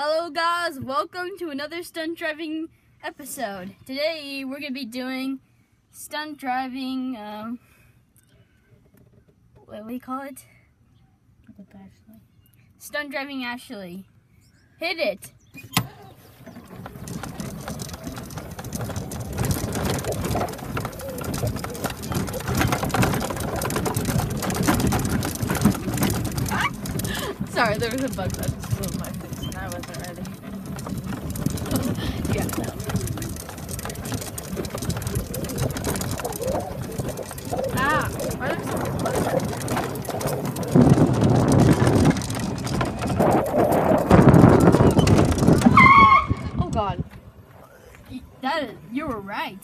Hello guys, welcome to another stunt driving episode. Today we're gonna be doing stunt driving, um, what do we call it? Stunt driving Ashley. Hit it! Sorry, there was a bug that just flew my face I wasn't ready. yeah. No. Ah, why are. Oh God. That is, you were right.